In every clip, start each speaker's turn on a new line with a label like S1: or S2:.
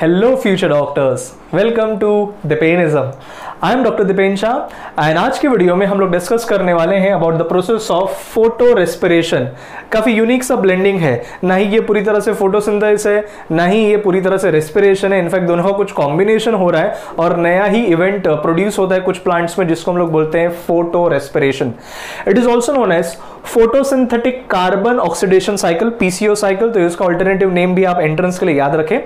S1: Hello, future doctors. Welcome to Dipenism. I am doctor Dipen Shah and आज की video में हम लोग डिस्कस करने वाले हैं about the process of photorespiration काफ़ी यूनिक सा ब्लेंडिंग है। ना ही ये पूरी तरह से फोटोसिंथेसिस है, ना ही ये पूरी तरह से रेस्पिरेशन है। इनफैक्ट दोनों का कुछ कॉम्बिनेशन हो रहा है और नया ही इवेंट प्रोड्यूस होता है कुछ प्लांट्स में, जिसको हम लोग बोलते हैं photorespiration it is also known as photosynthetic carbon oxidation cycle PCO cycle तो इसका ऑल्टरनेटिव नेम भी आप एंट्रेंस के लिए याद रखें।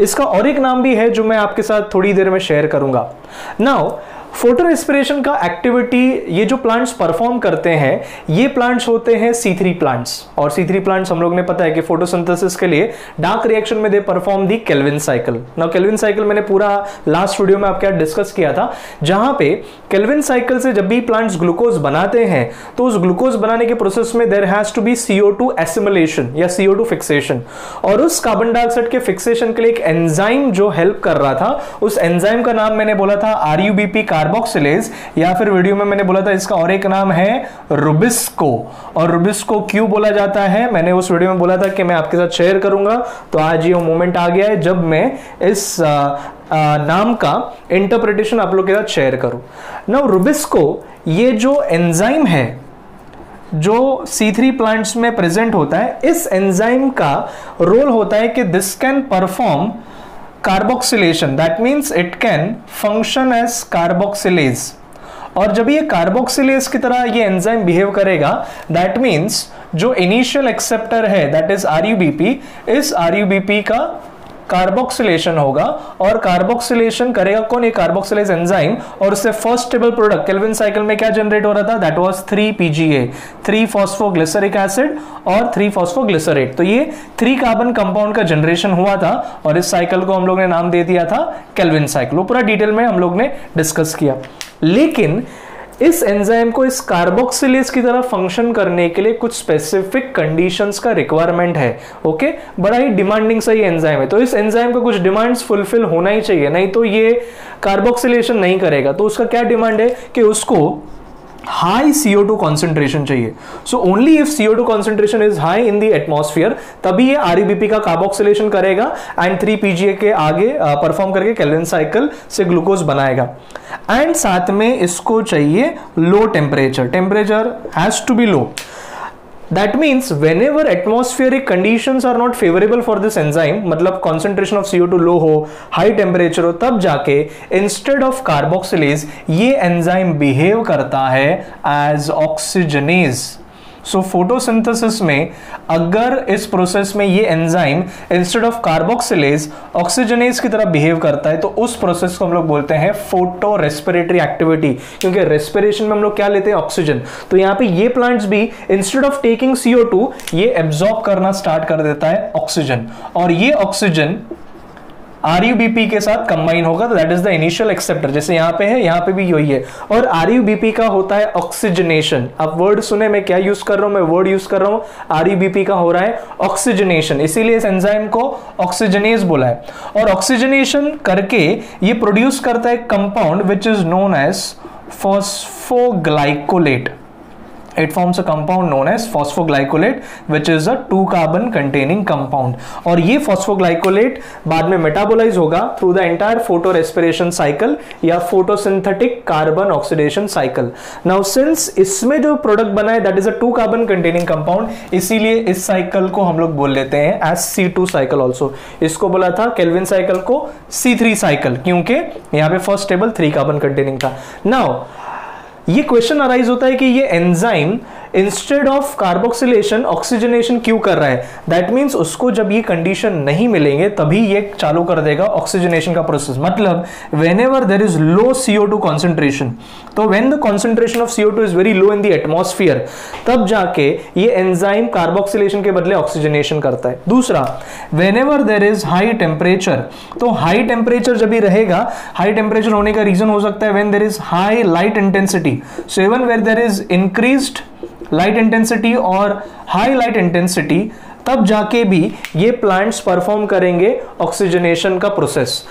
S1: इसका और एक नाम भी है जो मैं आपके साथ थोड़ी देर में शेयर करूँगा। नाउ फ़ोटो रेस्पिरेशन का एक्टिविटी, ये जो प्लांट्स परफॉर्म करते हैं, ये प्लांट्स होते हैं सी थ्री प्लांट्स। और सी थ्री प्लांट्स हम लोग ने पता है कि फोटोसिंथेसिस के लिए डार्क रिएक्शन में they perform the Calvin cycle ना केल्विन साइकिल मैंने पूरा लास्ट वीडियो में आपके यहाँ डिस्कस किया था, जहाँ पे केल्विन साइकिल से जब भी प्लांट्स ग्लूकोज बनाते हैं तो उस ग्लूकोज बनाने के प्रोसेस में there has to be CO two assimilation या सीओ टू फिक्सेशन और उस कार्बन डाइऑक्साइड के फिक्सेशन के लिए एक एंजाइम जो हेल्प कर रहा था, उस एंजाइम का नाम मैंने बोला था R U B P carboxylase या फिर वीडियो में मैंने बोला था इसका और एक नाम है रुबिस्को और रुबिस्को क्यों बोला जाता है? मैंने उस वीडियो में बोला था कि मैं आपके साथ शेयर करूँगा। तो आज ये मोमेंट आ गया है जब मैं इस आ, आ, नाम का इंटरप्रिटेशन आप लोग के साथ शेयर करूँ। ना रुबिस्को ये जो एंजाइम है जो C3 प्लांट्स में प्रेजेंट होता है इस एंजाइम का रोल होता है कि this can perform carboxylation that means it can function as carboxylase और जब ये कार्बोक्सिलेज की तरह ये एंजाइम बिहेव करेगा दैट मीन्स जो इनिशियल एक्सेप्टर है that is R U B P इस आर यू बी पी का कार्बोक्सिलेशन होगा और कार्बोक्सिलेशन करेगा कौन? ये कार्बोक्सिलेज एंजाइम और उससे first stable product Calvin cycle में क्या जनरेट हो रहा था? That was 3 PGA 3 phosphoglyceric acid और 3 फॉस्फोग्लिसरेट तो ये 3 कार्बन कंपाउंड का जनरेशन हुआ था और इस साइकिल को हम लोग ने नाम दे दिया था केल्विन साइकिल पूरा डिटेल में हम लोग ने डिस्कस किया। लेकिन इस एंजाइम को इस कार्बोक्सिलेज की तरह फ़ंक्शन करने के लिए कुछ स्पेसिफिक कंडीशंस का रिक्वायरमेंट है ओके बड़ा ही डिमांडिंग सा ये एंजाइम है। तो इस एंजाइम का कुछ डिमांड्स फुलफिल होना ही चाहिए, नहीं तो ये कार्बोक्सिलेशन नहीं करेगा। तो उसका क्या डिमांड है कि उसको हाई CO2 कॉन्सेंट्रेशन चाहिए। So only if CO2 concentration is high in the atmosphere तभी ये आरईबीपी का कार्बोक्सिलेशन करेगा एंड थ्री पीजीए के आगे परफॉर्म करके कैलन साइकिल से ग्लूकोज बनाएगा। एंड साथ में इसको चाहिए low temperature temperature has to be low that means whenever atmospheric conditions are not favorable for this enzyme मतलब concentration of CO2 low हो high temperature हो तब जाके instead of carboxylase ये enzyme behave करता है as oxygenase so so, photosynthesis में अगर इस प्रोसेस में ये enzyme instead of carboxylase oxygenase की तरह बिहेव करता है तो उस प्रोसेस को हम लोग बोलते हैं फ़ोटो रेस्पिरेटरी एक्टिविटी क्योंकि रेस्पिरेशन में हम लोग क्या लेते हैं? ऑक्सीजन तो यहाँ पे ये प्लांट्स भी इंस्टेड ऑफ़ टेकिंग सीओ ये एब्जॉर्ब करना स्टार्ट कर देता है ऑक्सीजन और ये ऑक्सीजन आर के साथ कंबाइन होगा तो that is the initial acceptor जैसे यहाँ पे है, यहाँ पे भी यही है। और आर यू बी पी का होता है ऑक्सीजनेशन अब वर्ड सुने, मैं क्या यूज़ कर रहा हूँ? मैं वर्ड यूज़ कर रहा हूँ। आर यू बी पी का हो रहा है ऑक्सीजनेशन इसीलिए इस एंजाइम को ऑक्सीजनेज बोला है। और ऑक्सीजनेशन करके ये प्रोड्यूस करता है compound which is known as phosphoglycolate it forms a compound known as phosphoglycolate, which is a two carbon containing compound. और ये phosphoglycolate बाद में मेटाबोलाइज होगा the entire photorespiration cycle या photosynthetic carbon oxidation cycle now since इसमें जो product बना है that is a two carbon containing compound इसीलिए इस साइकिल को हम लोग बोल लेते हैं सी टू साइकिल ऑल्सो इसको बोला था केल्विन साइकिल को सी थ्री साइकिल क्योंकि यहाँ पे first stable three carbon containing था. नाउ ये क्वेश्चन अराइज होता है कि ये enzyme instead of carboxylation oxygenation क्यों कर रहा है? दैट मीन्स उसको जब ये कंडीशन नहीं मिलेंगे, तभी ये चालू कर देगा ऑक्सीजनेशन का प्रोसेस मतलब whenever there is low CO two concentration तो when the concentration of CO two is very low in the atmosphere तब जाके ये एंजाइम कार्बोक्सिलेशन के बदले ऑक्सीजनेशन करता है. दूसरा whenever there is high temperature तो हाई टेम्परेचर जब भी रहेगा हाई टेम्परेचर होने का रीजन हो सकता है when there is high light intensity so even where there is increased light intensity और हाई लाइट इंटेंसिटी तब जाके भी ये प्लांट्स परफॉर्म करेंगे ऑक्सीजनेशन का प्रोसेस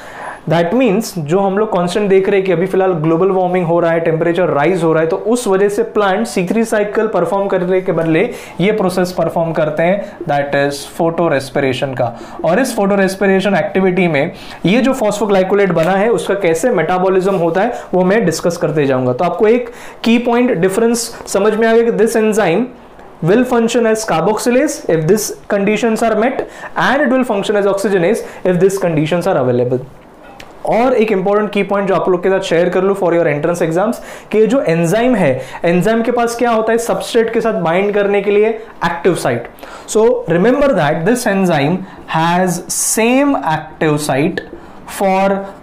S1: दैट मीन्स जो हम लोग कॉन्स्टेंट देख रहे हैं कि अभी फ़िलहाल ग्लोबल वार्मिंग हो रहा है टेम्परेचर राइज हो रहा है तो उस वजह से plant C three cycle perform करने के बदले ये प्रोसेस परफॉर्म करते हैं। दैट इज़ फ़ोटो रेस्पिरेशन का। और इस फ़ोटो रेस्पिरेशन एक्टिविटी में ये जो फॉस्फोग्लाइकोलेट बना है, उसका कैसे मेटाबॉलिज्म होता है, वो मैं डिस्कस करते जाऊँगा। तो आपको एक की पॉइंट डिफरेंस समझ में आ गया कि this enzyme will function as carboxylase if these conditions are met and it will function as oxygenase if these conditions are available और एक इंपॉर्टेंट की पॉइंट जो आप लोग के साथ शेयर कर लू फॉर योर एंट्रेंस एग्ज़ाम्स कि जो एंजाइम है एंजाइम के पास क्या होता है? सबस्ट्रेट के साथ बाइंड करने के लिए active site so remember that this enzyme has same active site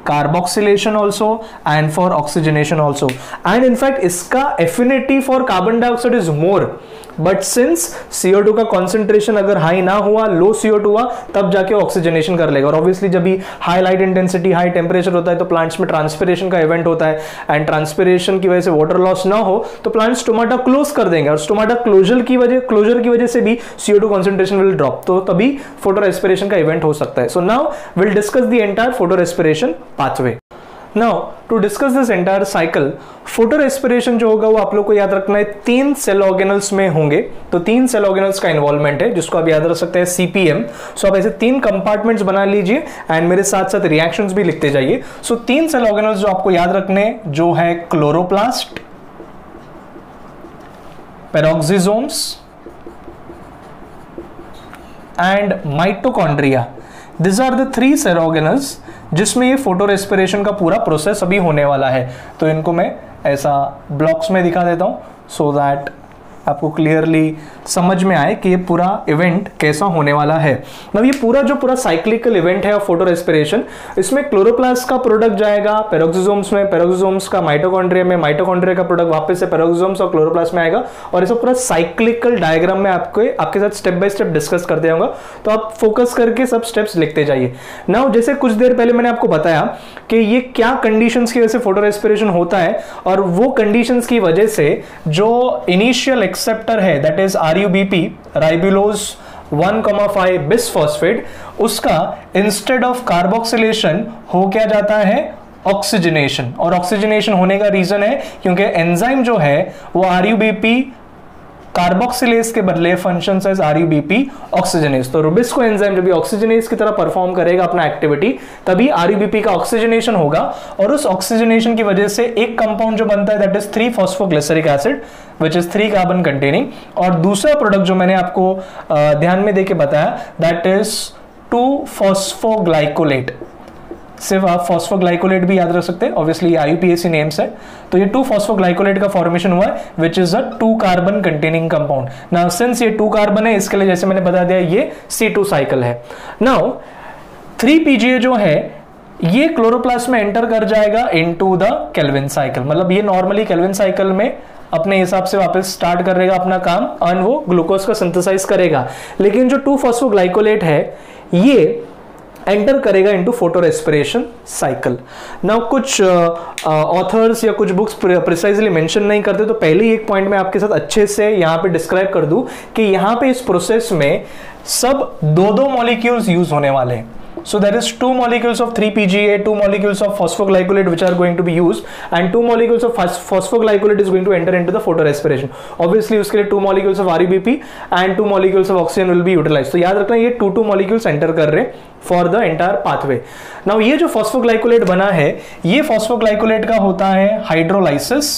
S1: carboxylation also and for oxygenation also. And in fact, इसका affinity for carbon dioxide is more. But since CO2 का concentration अगर high ना हुआ लो CO2 हुआ, तब जाके oxygenation कर लेगा। और ऑब्वियसली जब भी high light intensity high temperature होता है तो प्लांट्स में ट्रांसपिरेशन का इवेंट होता है। एंड ट्रांसपिरेशन की वजह से वाटर लॉस ना हो तो प्लांट्स स्टोमाटा क्लोज कर देंगे। और स्टोमाटा क्लोजर की वजह क्लोजर की वजह से भी CO2 कॉन्सेंट्रेशन विल ड्रॉप तो तभी फ़ोटो रेस्पिरेशन का इवेंट हो सकता है। So now will discuss the entire photorespiration pathway now to discuss this entire cycle photorespiration जो होगा वो आप लोग को याद रखना है तीन सेल ऑर्गेनल्स में होंगे। तो तीन सेल ऑर्गेनल्स का इन्वॉल्वमेंट है जिसको आप याद रख सकते हैं सीपीएम सो आप ऐसे तीन कंपार्टमेंट्स बना लीजिए एंड मेरे साथ साथ रिएक्शंस भी लिखते जाइए। सो so, तीन सेल ऑर्गेनल्स जो आपको याद रखने जो है chloroplast peroxisomes and mitochondria this are the three cell organelles जिसमें ये फ़ोटो रेस्पिरेशन का पूरा प्रोसेस अभी होने वाला है। तो इनको मैं ऐसा ब्लॉक्स में दिखा देता हूँ सो दैट आपको क्लियरली समझ में आए कि ये पूरा इवेंट कैसा होने वाला है। मतलब ये पूरा जो पूरा साइक्लिकल इवेंट है फ़ोटो रेस्पिरेशन इसमें क्लोरोप्लास्ट का प्रोडक्ट जाएगा पेरोक्सिजोम्स में पेरोक्सिजोम्स का माइटोकॉन्ड्रिया में माइटोकॉन्ड्रिया का प्रोडक्ट वापस से पेरोक्सिजोम्स और क्लोरोप्लास्ट में आएगा और इसे पूरा साइक्लिकल डायग्राम में आपको, आपके साथ स्टेप बाय स्टेप डिस्कस करते जाऊँगा तो आप फोकस करके सब स्टेप्स लिखते जाइए। नाउ जैसे कुछ देर पहले मैंने आपको बताया कि ये क्या कंडीशंस की वजह से फ़ोटो रेस्पिरेशन होता है और वो कंडीशंस की वजह से जो इनिशियल एक्सेप्टर है that is R U B P ribulose one comma five bisphosphate उसका इंस्टेड ऑफ़ कार्बोक्सिलेशन हो क्या जाता है? ऑक्सीजनेशन और ऑक्सीजनेशन होने का रीजन है, क्योंकि एंजाइम जो है, वो R U B P carboxylase के बदले function as R U BP oxygenase तो रुबिस्को एंजाइम जब ऑक्सीजनेज की तरह परफॉर्म करेगा अपना एक्टिविटी तभी आर यू बीपी का ऑक्सीजनेशन होगा और उस ऑक्सीजनेशन की वजह से एक कंपाउंड जो बनता है that is three phosphoglyceric acid which is three carbon containing और दूसरा प्रोडक्ट जो मैंने आपको ध्यान में देके बताया दैट इज़ टू फॉस्फोग्लाइकोलेट सिर्फ़ आप फॉस्फोग्लाइकोलेट भी याद रख सकते हैं। ऑब्वियसली आईयूपीएसी नेम्स है। तो ये टू फॉस्फोग्लाइकोलेट का फॉर्मेशन हुआ है which is a two carbon containing compound now since ये टू कार्बन है, इसके लिए जैसे मैंने बता दिया, ये सी टू साइकिल है। नाउ थ्री पीजीए जो है, ये क्लोरोप्लास्ट में एंटर कर जाएगा इनटू द केल्विन साइकिल मतलब ये नॉर्मली केल्विन साइकिल में अपने हिसाब से वापस स्टार्ट करेगा अपना काम और वो ग्लूकोज का सिंथेसाइज करेगा। लेकिन जो टू फॉस्फोग्लाइकोलेट है, ये एंटर करेगा इनटू फ़ोटो रेस्पिरेशन साइकिल ना कुछ ऑथर्स uh, uh, या कुछ बुक्स प्रिसाइजली मेंशन नहीं करते तो पहले ही एक पॉइंट में आपके साथ अच्छे से यहाँ पे डिस्क्राइब कर दूँ कि यहाँ पे इस प्रोसेस में सब दो दो मॉलिक्यूल्स यूज़ होने वाले हैं। So there is two molecules of 3-PGA, two molecules of phosphoglycolate which are going to be used and two molecules of phosphoglycolate is going to enter into the photorespiration. Obviously उसके लिए two molecules of REBP and two molecules of oxygen will be utilized. तो याद रखना ये two two molecules enter कर रहे for the entire pathway now ये जो फॉस्फोग्लाइकोलेट बना है ये फॉस्फोग्लाइकोलेट का होता है हाइड्रोलाइसिस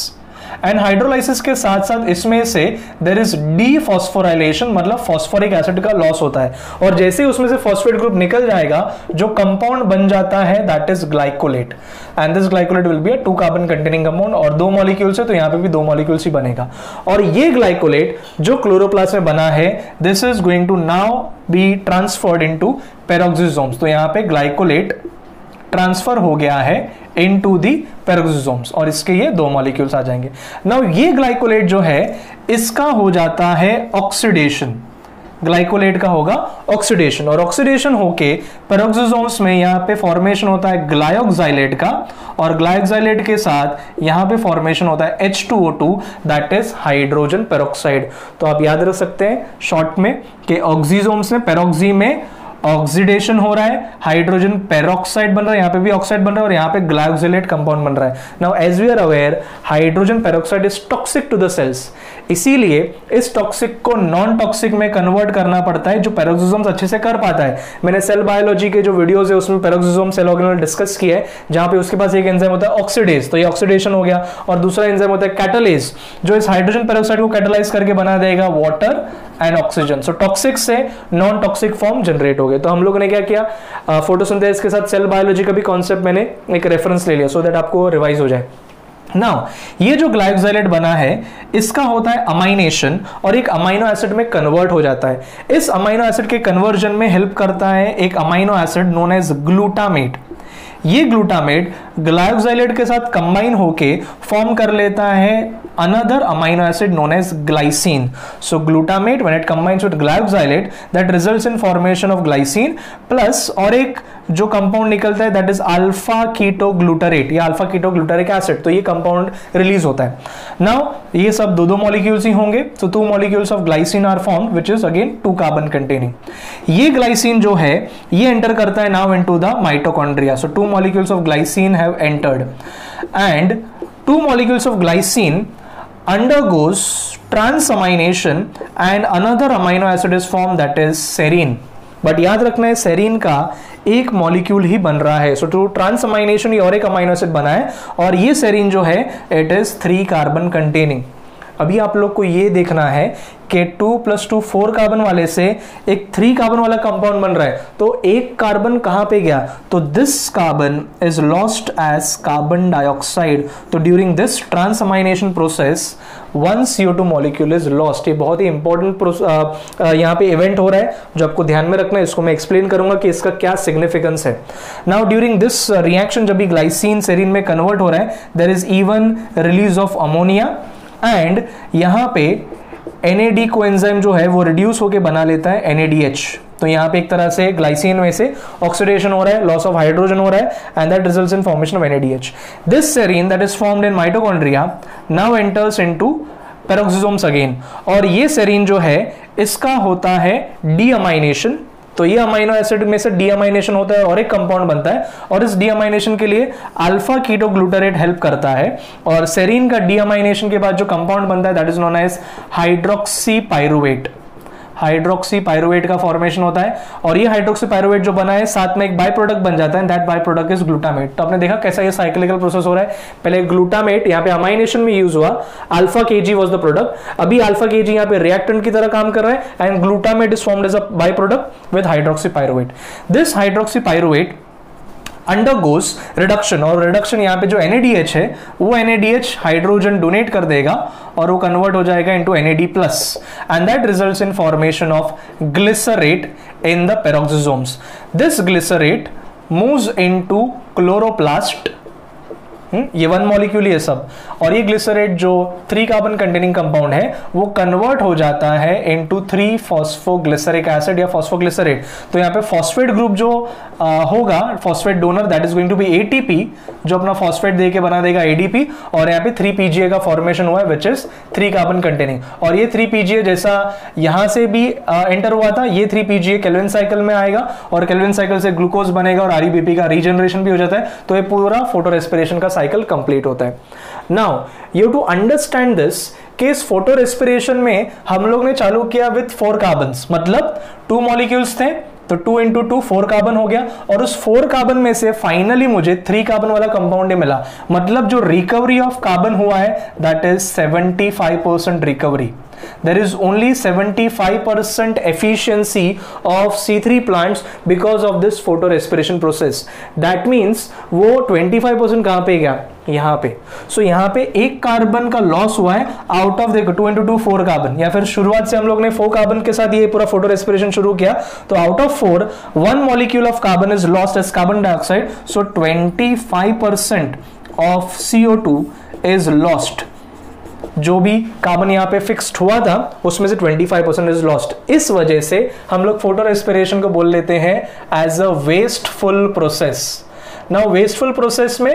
S1: एंड हाइड्रोलाइसिस के साथ साथ इसमें से देर इज़ डी फॉस्फोराइलेशन मतलब फॉस्फोरिक एसिड का लॉस होता है। और जैसे ही उसमें से फॉस्फेट ग्रुप निकल जाएगा, जो कंपाउंड बन जाता है that is glycolate and this glycolate will be a two carbon containing compound और दो मॉलिक्यूल्स है तो यहाँ पे भी दो मॉलिक्यूल्स ही बनेगा। और ये ग्लाइकोलेट जो क्लोरोप्लास्ट में बना है this is going to now be transferred into peroxisomes तो यहाँ पे ग्लाइकोलेट ट्रांसफ़र हो गया है इन टू दी पेरोक्सिसोम्स और इसके ये दो मॉलिक्यूल्स आ जाएँगे। नाउ ये ग्लाइकोलेट जो है, इसका हो जाता है ऑक्सीडेशन ग्लाइकोलेट का होगा ऑक्सीडेशन और ऑक्सीडेशन होके पेरोक्सिसोम्स में यहाँ पे फॉर्मेशन होता है ग्लायोक्साइलेट का, और ग्लायोक्साइलेट के साथ यहाँ पे फॉर्मेशन होता है H2O2 that is hydrogen peroxide तो आप याद रख सकते हैं शॉर्ट में कि ऑक्सीजोम्स में पेरोक्सी में ऑक्सीडेशन हो रहा है, हाइड्रोजन पेरोक्साइड बन रहा है, यहाँ पे भी ऑक्साइड बन रहा है और यहाँ पे ग्लाइकोजिलेट कंपाउंड बन रहा है। Now as we are aware hydrogen peroxide is toxic to the cells इसीलिए इस टॉक्सिक को नॉन टॉक्सिक में कन्वर्ट करना पड़ता है, जो पेरोक्सिज्म अच्छे से कर पाता है। मैंने सेल बायोलॉजी के जो वीडियोस है, उसमें पेरोक्सिज्म सेल ऑर्गेनल डिस्कस किया है, जहाँ पे उसके पास एक एंजाइम होता है ऑक्सीडेज तो ये ऑक्सीडेशन हो गया। और दूसरा एंजाइम होता है कैटलेज जो इस हाइड्रोजन पेरोक्साइड को कैटलाइज करके बना देगा water and oxygen so toxic से नॉन टॉक्सिक फॉर्म जनरेट हो गए तो हम लोगों ने क्या किया? फोटोसिंथेसिस के साथ सेल बायोलॉजी का भी कॉन्सेप्ट मैंने एक रेफरेंस ले लिया सो so दैट आपको रिवाइज हो जाए। नाउ ये जो ग्लाइकोजाइलेट बना है, इसका होता है अमाइनेशन और एक अमाइनो एसिड में कन्वर्ट हो जाता है। इस अमाइनो एसिड के कन्वर्जन में हेल्प करता है एक amino acid known as glutamate ये ग्लूटामेट ग्लाइकोजाइलेट के साथ कंबाइन होके फॉर्म कर लेता है another amino acid known as glycine. So, glutamate, when it combines with glycoxylate that results in formation of glycine plus और एक जो कंपाउंड निकलता है दैट इज़ अल्फ़ा कीटोग्लूटारेट या अल्फ़ा कीटोग्लूटारिक एसिड तो ये कंपाउंड रिलीज़ होता है। नाउ ये सब दो दो मॉलिक्यूल्स ही होंगे तो two molecules of glycine are form which is again two carbon containing ये ग्लाइसिन जो है, ये एंटर करता है now into the mitochondria so two molecules of glycine have entered and two molecules of glycine undergoes transamination and another amino acid is formed that is serine but याद रखना है serine का एक मॉलिक्यूल ही बन रहा है सो टू ट्रांसमाइनेशन और एक अमाइनो एसिड बना है और ये सेरीन जो है it is three carbon containing अभी आप लोग को ये देखना है कि two plus two four carbon वाले से एक थ्री कार्बन वाला कंपाउंड बन रहा है। तो एक कार्बन कहाँ पे गया? तो this carbon is lost as carbon dioxide तो during this transamination process one CO two molecule is lost ये बहुत ही इंपॉर्टेंट यहाँ पे इवेंट हो रहा है, जो आपको ध्यान में रखना है, इसको मैं एक्सप्लेन करूँगा कि इसका क्या सिग्निफिकेंस है। नाउ ड्यूरिंग दिस रिएक्शन जब भी ग्लाइसिन सेरिन में कन्वर्ट हो रहा है there is even release of ammonia and यहाँ पे एनएडी को एंजाइम जो है, वो रिड्यूस होकर बना लेता है एनएडीएच तो यहाँ पे एक तरह से ग्लाइसिन में से ऑक्सीडेशन हो रहा है लॉस ऑफ़ हाइड्रोजन हो रहा है and that results in formation of NADH this serine that is formed in mitochondria now enters into peroxisomes again और ये सेरीन जो है, इसका होता है डीअमाइनेशन तो ये अमाइनो एसिड में से डीअमाइनेशन होता है और एक कंपाउंड बनता है और इस डीअमाइनेशन के लिए अल्फ़ा कीटोग्लूटारेट हेल्प करता है और सेरीन का डीअमाइनेशन के बाद जो कंपाउंड बनता है that is known as hydroxy pyruvate hydroxy pyruvate का फॉर्मेशन होता है और ये हाइड्रोक्सी पायरुवेट जो बना है, साथ में एक बाय प्रोडक्ट बन जाता है that by product is glutamate तो आपने देखा कैसा ये साइक्लिकल प्रोसेस हो रहा है? पहले ग्लूटामेट यहाँ पे अमाइनेशन में यूज़ हुआ. Alpha K G was the product अभी अल्फ़ा के जी यहाँ पे रिएक्टेंट की तरह काम कर रहा है and glutamate is form as a by product with hydroxy pyruvate this hydroxy pyruvate undergoes reduction और रिडक्शन यहाँ पे जो NADH है, वो एन हाइड्रोजन डोनेट कर देगा और वो कन्वर्ट हो जाएगा into N plus and that result in formation of glycerate in the peroxisomes this glycerate moves into chloroplast ये वन मॉलिक्यूल ये सब। और ये ग्लिसरेट जो थ्री कार्बन कंटेनिंग कंपाउंड है वो कन्वर्ट हो जाता है इनटू थ्री फॉस्फोग्लिसरिक एसिड या फॉस्फोग्लिसरेट तो यहाँ पे फॉस्फेट ग्रुप जो आ, होगा phosphate donor that is going to be ATP जो अपना फॉस्फेट दे के बना देगा एडीपी और यहाँ पे थ्री पीजीए का फॉर्मेशन हुआ है which is three carbon containing और ये थ्री पीजीए जैसा यहाँ से भी एंटर हुआ था ये थ्री पीजीए केल्विन साइकिल में आएगा और केल्विन साइकिल से ग्लूकोज बनेगा और आरईबीपी का रीजनरेशन भी हो जाता है। तो ये पूरा फ़ोटो रेस्पिरेशन का साइकिल कंप्लीट होता है। Now you to understand this कि इस फ़ोटो रेस्पिरेशन में हम लोग ने चालू किया विथ फोर कार्बन मतलब टू मॉलिक्यूल्स थे तो two into two four carbon हो गया, और उस फोर कार्बन में से फाइनली मुझे थ्री कार्बन वाला कंपाउंड मिला। मतलब जो रिकवरी ऑफ़ कार्बन हुआ है that is seventy five percent recovery there is only 75% efficiency of C3 plants because of this photorespiration process. That means वो 25% कहाँ पे गया? यहाँ पे। सो so, यहाँ पे एक कार्बन का लॉस हुआ है आउट ऑफ़ देखो two into two four carbon या फिर शुरुआत से हम लोग ने फोर कार्बन के साथ ये पूरा फ़ोटो रेस्पिरेशन शुरू किया तो out of four one molecule of carbon is lost as carbon dioxide so 25 percent of CO2 is lost जो भी कार्बन यहाँ पे फिक्स्ड हुआ था, उसमें से 25 परसेंट इज़ लॉस्ट इस वजह से हम लोग फ़ोटो रेस्पिरेशन को बोल लेते हैं as a wasteful process now wasteful process में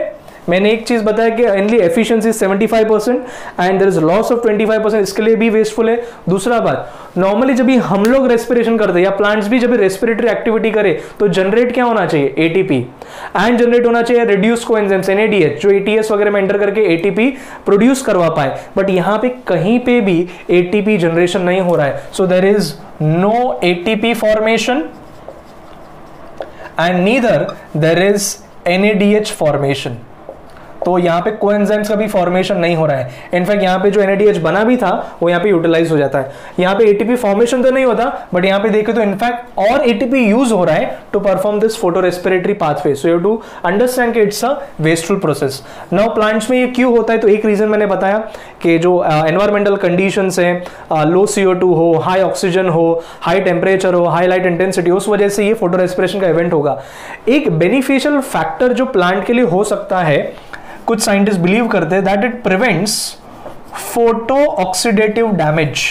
S1: मैंने एक चीज़ बताया कि इनली efficiency 75 percent and there is loss of 25 percent इसके लिए भी वेस्टफुल है। दूसरा बात नॉर्मली जब भी हम लोग रेस्पिरेशन करते हैं या प्लांट्स भी जब रेस्पिरेटरी एक्टिविटी करे तो जनरेट क्या होना चाहिए? एटीपी एंड जनरेट होना चाहिए रिड्यूस को एनएडीएच जो एटीएस वगैरह में एंटर करके एटीपी प्रोड्यूस करवा पाए। बट यहाँ पे कहीं पे भी एटीपी जनरेशन नहीं हो रहा है। So there is no ATP formation and neither there is NADH formation तो यहाँ पे कोएंजाइम्स का भी फॉर्मेशन नहीं हो रहा है। इनफैक्ट यहाँ पे जो एनएडीएच बना भी था, वो यहाँ पे यूटिलाइज हो जाता है। यहाँ पे एटीपी फॉर्मेशन तो नहीं होता बट यहाँ पे देखे तो इनफैक्ट और एटीपी यूज़ हो रहा है to perform this photo respiratory pathway so you to understand it's a wasteful process now plants में ये क्यों होता है? तो एक रीजन मैंने बताया कि जो एनवायरमेंटल कंडीशन है लो सीओ हो हाई ऑक्सीजन हो हाई टेम्परेचर हो हाई लाइट इंटेंसिटी उस वजह से ये फ़ोटो रेस्पिरेशन का इवेंट होगा। एक बेनिफिशियल फैक्टर जो प्लांट के लिए हो सकता है कुछ साइंटिस्ट बिलीव करते हैं that it prevents photo oxidative damage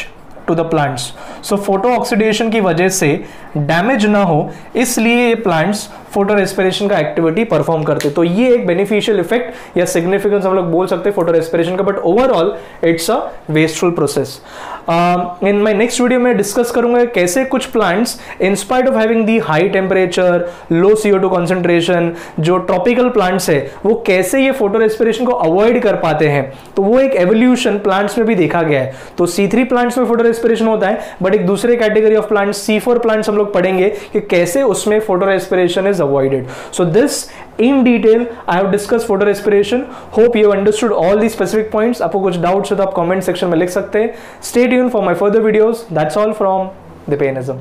S1: to the plants so photo oxidation की वजह से डैमेज ना हो, इसलिए ये प्लांट्स फ़ोटो रेस्पिरेशन का एक्टिविटी परफॉर्म करते तो ये एक बेनिफिशियल इफ़ेक्ट या सिग्निफिकेंस हम लोग बोल सकते हैं फ़ोटो रेस्पिरेशन का but overall it's a wasteful process in my next video में डिस्कस करूँगा कैसे कुछ plants in spite of having the high temperature low CO two concentration जो ट्रॉपिकल प्लांट्स है, वो कैसे ये फ़ोटो रेस्पिरेशन को अवॉइड कर पाते हैं? तो वो एक एवोल्यूशन प्लांट्स में भी देखा गया है। तो सी थ्री प्लांट्स में फ़ोटो रेस्पिरेशन होता है बट एक दूसरे category of plants C four plants हम लोग पढ़ेंगे कि कैसे उसमें photo respiration is avoided so this in detail I have discuss photo respiration hope you understood all the specific points आपको कुछ डाउट्स है तो आप कमेंट सेक्शन में लिख सकते हैं। स्टेट यून for my further videos that's all from दिपेनिज्म